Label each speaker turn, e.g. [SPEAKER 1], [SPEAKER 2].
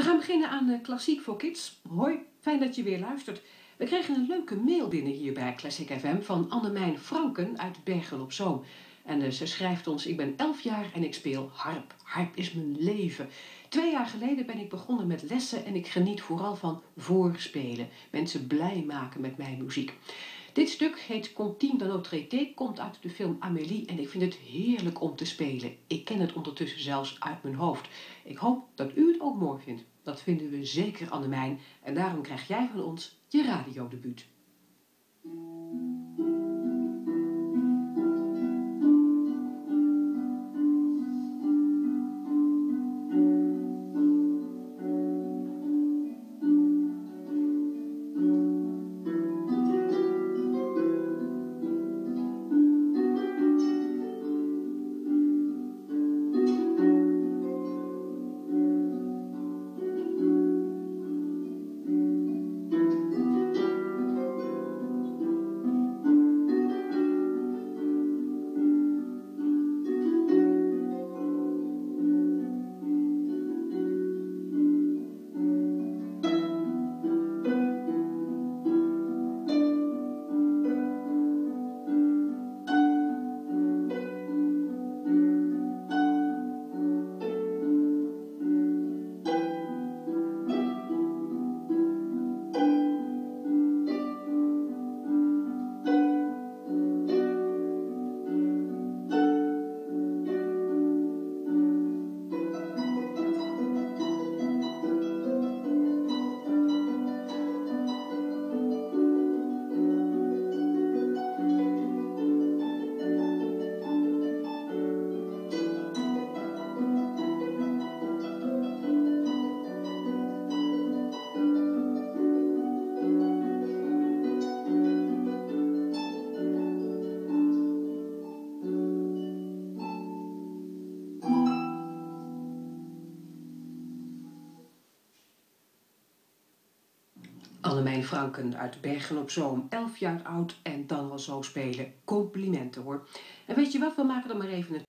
[SPEAKER 1] We gaan beginnen aan uh, Klassiek voor Kids. Hoi, fijn dat je weer luistert. We kregen een leuke mail binnen hier bij Classic FM van Annemijn Franken uit Bergen op Zoom. En uh, ze schrijft ons, ik ben 11 jaar en ik speel harp. Harp is mijn leven. Twee jaar geleden ben ik begonnen met lessen en ik geniet vooral van voorspelen. Mensen blij maken met mijn muziek. Dit stuk heet Contine de notre komt uit de film Amélie en ik vind het heerlijk om te spelen. Ik ken het ondertussen zelfs uit mijn hoofd. Ik hoop dat u het ook mooi vindt. Dat vinden we zeker, Annemijn. En daarom krijg jij van ons je radiodebuut. Annemijn Franken uit Bergen op Zoom, 11 jaar oud en dan al zo spelen. Complimenten hoor. En weet je wat, we maken er maar even een